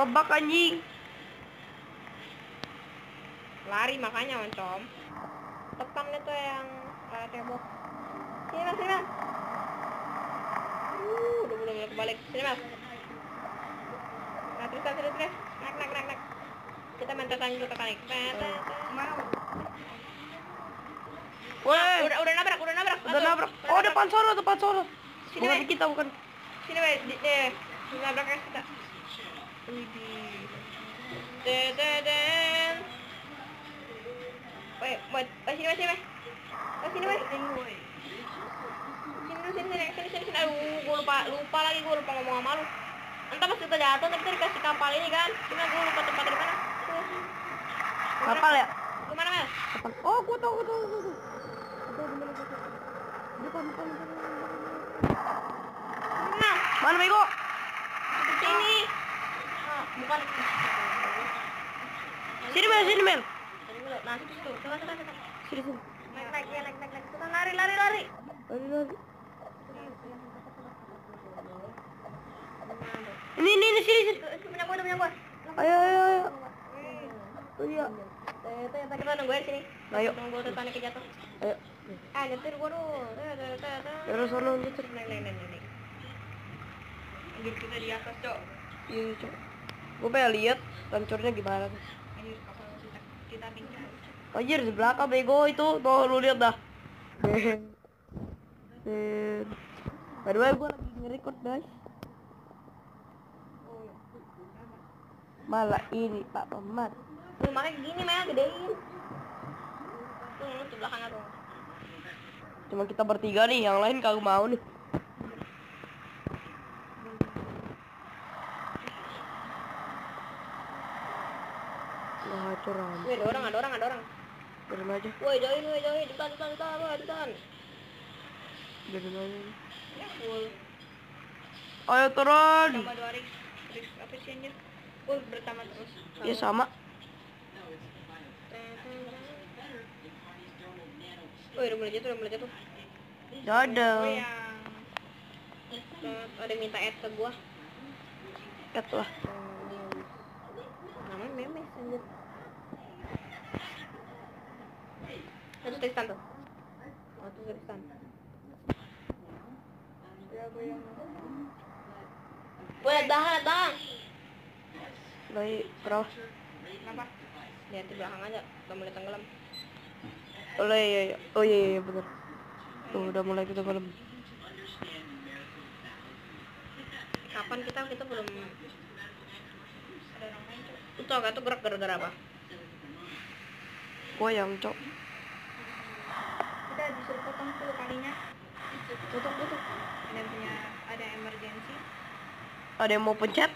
ngebak anjing. Lari makanya oncom. Tekan itu yang uh, tembok. Sini mas, sini mas. Uh, udah udah udah kebalik. Sini mas. Nah terus terus terus terus. Naik naik naik naik. Kita main Titanic dulu Titanic. Mana? Weh. Udah udah nabrak, udah nabrak. Udah nabrak. Oh depan sono depan sono. Sini, Bukan kita bukan. Sini weh, eh, nabrak kita. Widih. Deden. Weh, weh, weh, sini sini. Weh, sini weh. Sini sini, sini, sini, sini, sini. Aduh, gue lupa, lupa lagi, gue lupa ngomong sama lu. Entah pas kita jatuh, tapi kita dikasih kapal ini kan. Cuma gue lupa tempatnya di mana. Kapal ya? Lu mana, Mel? Kapal. Oh, gua tahu, gua tahu, gua tahu. Gua tahu di mana, gua tahu. Depan, depan, depan. Mana? Mana bego? Sini. Bukan. Sini Mel, sini Mel. Tadi dulu. Nah, situ, situ. Coba, coba, coba. Sini sini. Naik, naik, ya, naik, naik, naik. Kita lari, lari, lari. Lari lari. Ini ini ini sini sini. Punya gua, punya gua. Ayo ayo ayo. Oh iya. Kita nungguin sini. Ayo. Nunggu Titanic jatuh. Ayo. Ah, nyetir gua dulu. Tuh, tuh, tuh, tuh. Terus sono gitu. Naik, naik, naik, naik. Anjir, kita di atas, Cok. Iya, Cok. Gua pengen lihat hancurnya gimana tuh. Anjir, di belakang bego itu. Tuh, lu lihat dah. By the way, gua lagi nge-record, guys. Malah ini Pak Pemat. Tuh, makanya gini, Mel, gedein. Tuh, lu di belakangnya tuh. Cuma kita bertiga nih, yang lain kagak mau nih. Wih, ada orang, ada orang, ada orang. Biarin aja, Woi, jauhin, woi, jauhin. Ditahan, ditahan, ditahan, woi, biarin aja. Ya, full. Ayo turun. Tambah dua ring. Ring apa sih, anjir? Full bertambah terus. Ya sama. Oh, udah mulai jatuh, udah mulai jatuh. Dadah. Oh, yang ada yang minta add ke gua. Cut lah. Namanya memes anjir. Itu Tristan tuh. Oh, itu Tristan. Gue liat bahan, liat bahan. Dari perahu. Kenapa? Lihat di belakang aja, udah mulai tenggelam. Oh iya iya. iya. Oh iya iya benar. Tuh udah mulai kita malam. Kapan kita kita belum ada orang main Cok. Lu tau gak tuh gerak gara-gara apa? Gua yang cok. Disuruh potong 10 kalinya. Tutup tutup. Ada punya ada emergency. Ada yang mau pencet?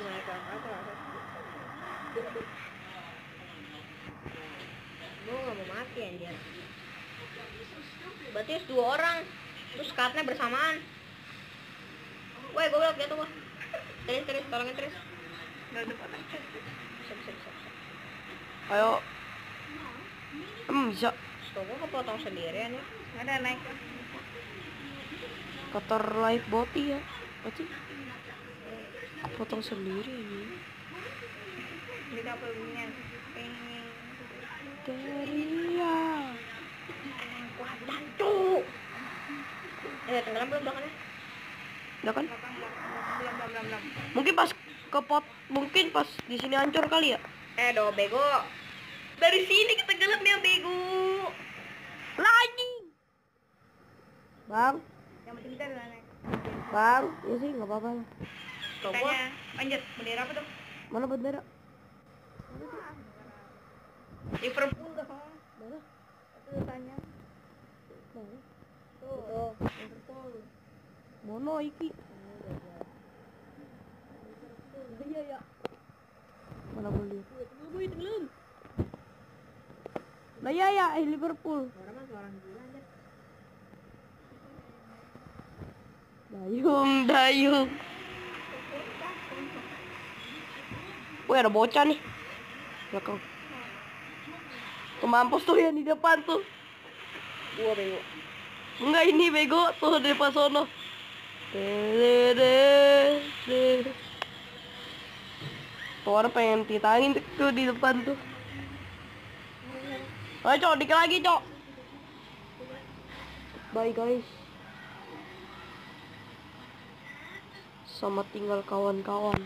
Gimana? Gue gak mau mati anjir. Berarti harus dua orang. Terus katnya bersamaan. Woi, gue belok jatuh gua. Terus terus tolongin terus. Gak ada potong. Bisa bisa bisa. Ayo. Hmm, bisa. Tuh gue kepotong sendirian ya. Ada naik. Kotor live body ya. Berarti potong sendiri ini. Beginian. Pengen. Teria. Wah, jancu. Eh, tenggelam belum belakangnya? Udah kan? belum belum belum Mungkin pas ke pot, mungkin pas di sini hancur kali ya. eh do bego dari sini kita gelapnya bego Lagi. Bang, yang penting kita udah naik bang, ya sih nggak apa-apa. Tanya, lanjut bendera apa tuh Mana bendera? Liverpool tuh Mana? itu tanya Mana? tuh Liverpool Mono iki. iya ya Mana boleh? Gue tenggelam. Lah ya ya, eh Liverpool. Dayung, dayung. Wih ada bocah nih. Belakang. Tuh mampus tuh yang di depan tuh. gua bego Enggak ini bego tuh di depan sono. Tuh orang pengen titangin tuh di depan tuh. Ayo cok, dikit lagi cok. Bye guys. Sama tinggal kawan-kawan.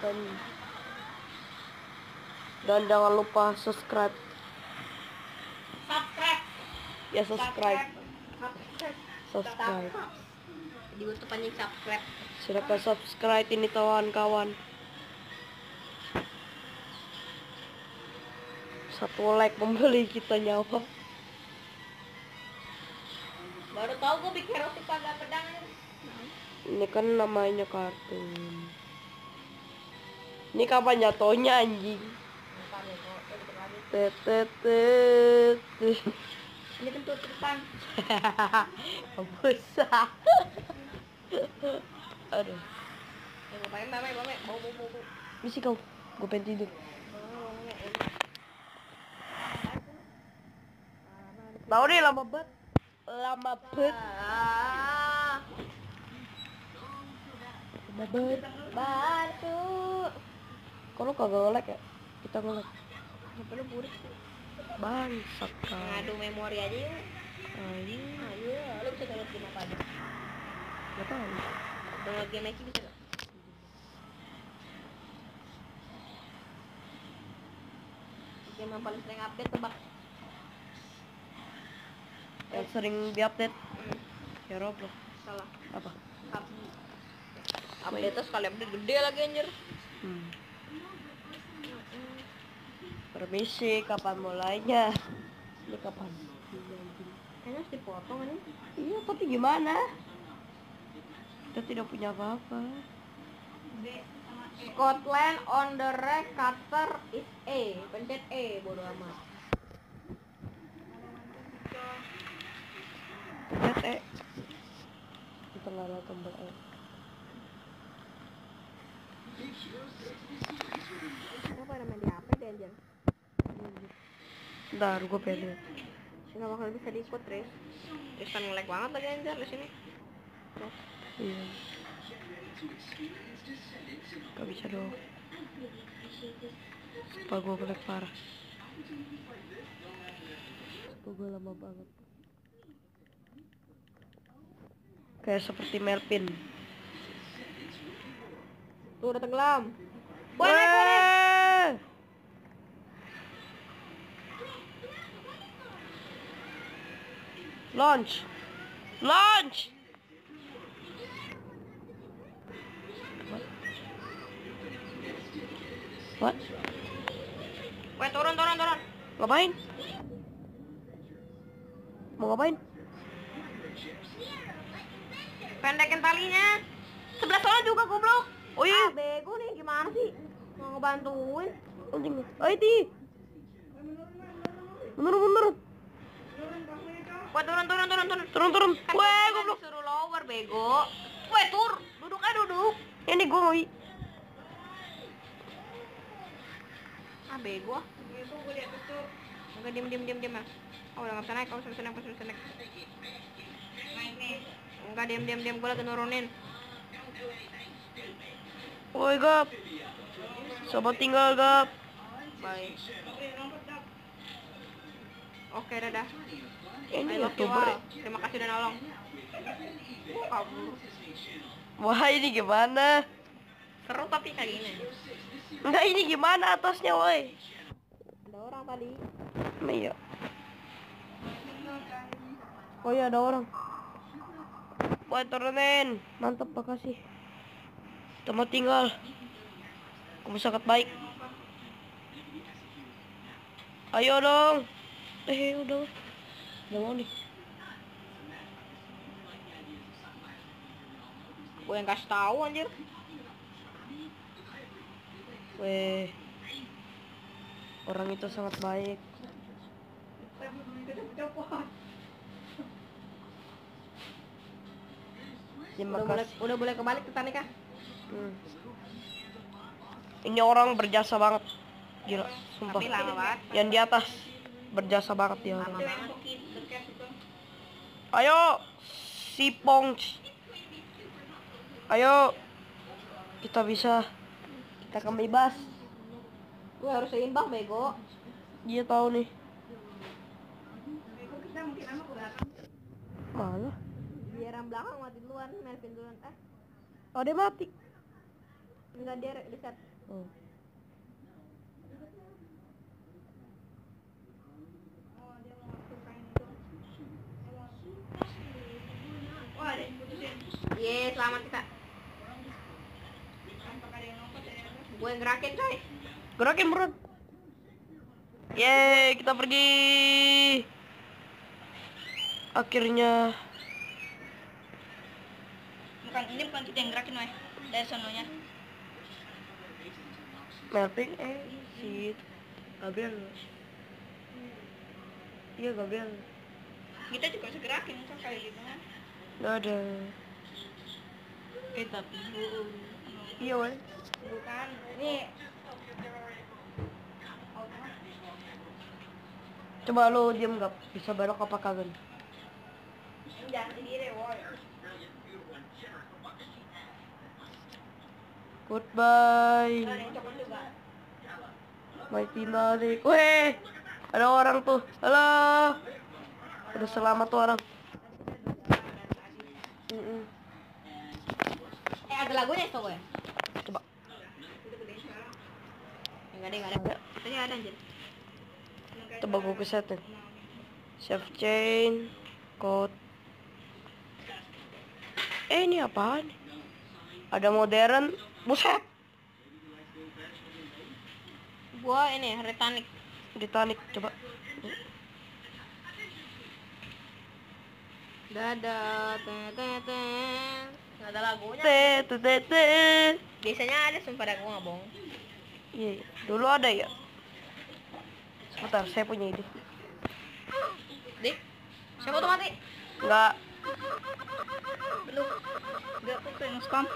Dan dan jangan lupa subscribe. subscribe Ya subscribe. subscribe di YouTube subscribe Silakan subscribe ini kawan-kawan. Satu like membeli kita nyawa. baru tahu gua bikin roti pada pedang Ini kan namanya kartun. Ini kapan jatuhnya anjing? Tetetet. ini kentut ke depan Besar. Aduh. ya gua pengen bame bau bau bau bau Misi kau. Gue pengen tidur. Tahu deh lama banget. Lama banget. Lama banget. batu Kalau kagak ngelek ya? Kita. Kenapa lu burik? Bangsat kau. Ngadu memori aja yuk Ayo. Ayo, lu bisa download game apa aja? Gak tahu. Download game Meki bisa gak? Game yang paling sering update tebak sering diupdate hmm, ya Roblox. Salah Apa? Update sekali update gede lagi anjir Hmm. Permisi, kapan mulainya? Ini kapan? Kayaknya harus dipotong ini Iya, tapi gimana? Kita tidak punya apa-apa. Scotland on the right cutter is A Pencet E, bodo amat Kita nggak ada tombol E. Kenapa ada main di HP deh anjir? Ntar, gue lihat. Nggak bakal bisa diikut, Tris Tristan nge-lag banget lagi anjir di sini Iya. Gak bisa dong. Sumpah gue ngelag parah. Sumpah gue lama banget. Kayak seperti Melvin. Tuh udah tenggelam naik. Weh! Launch! Launch! What? What? Weh, turun, turun, turun Ngapain? Mau ngapain? Pendekin talinya Sebelah sana juga goblok Oh iya. Ah, bego nih, gimana sih? Mau ngebantuin Anjing. Ti. Mundur mundur. Weh, turun, turun, turun, turun Turun turun. Kan kan goblok. disuruh lower, bego Weh, tur Duduk aja, duduk Ini gue Ah, bego ah Enggak, diem, diem, diem, diem ah Oh, udah nggak bisa naik, oh, bisa naik, bisa naik Enggak, diem, diem, diem, gue lagi nurunin Woi gap. Sobat tinggal gap. Baik Oke, dadah. Ini youtuber. all. Terima kasih udah nolong. Oh, kabur. Wah ini gimana? Seru tapi kayak gini. Enggak ini gimana atasnya woi? Ada orang tadi. Nah, iya. Oh iya ada orang. Woi turunin. Mantap makasih. Tempat tinggal. Kamu sangat baik. Ayo dong. Eh udah. Udah mau nih. Gue yang kasih tahu anjir. Weh. Orang itu sangat baik. Terima Udah boleh, udah boleh kebalik ke Tanika. Hmm. Ini orang berjasa banget. Gila, sumpah. Tapi lama banget. Yang di atas berjasa banget dia. Lama banget. Ayo, si Pong. Ayo. Kita bisa. Kita akan bebas. Gue harus seimbang bego. Dia tahu nih. Mana? Yang belakang mati duluan, Melvin duluan. Eh, Oh dia mati. enggak dia reset. Oh. Ye, selamat kita. Gue yang gerakin coy. Gerakin bro. Yeay, kita pergi. Akhirnya. Bukan ini bukan kita yang gerakin weh. Dari sononya. Melvin eh si Gabriel. Iya Gabriel. Kita juga bisa gerakin kan kayak gitu kan. Gak ada. Eh tapi bu, Iya weh. bukan. Ini Coba lu diem gak bisa belok apa kagak? jangan sendiri woi. Goodbye. Ada yang coklat juga. Mighty Nalik. Weh, ada orang tuh. Halo. Udah selamat tuh orang. Eh ada lagunya itu gue. Coba. Enggak ada, enggak ada. Tadi ada anjir. Coba gue kesetin. Save chain. Code. Eh ini apaan? Ada modern. Buset. Gua ini Titanic. Titanic. Coba. Dadah, ten ten ten. Nggak ada lagunya. Te te te te. Biasanya ada sumpah nggak bohong. Iya, iya. dulu ada ya. Sebentar, saya punya ide. Dik, siapa tuh mati? Enggak. Belum. Enggak tuh yang spam.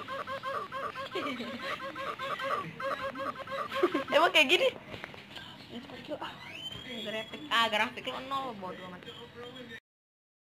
Emang kayak gini? Grafik. Ah, grafik lo nol bodoh amat.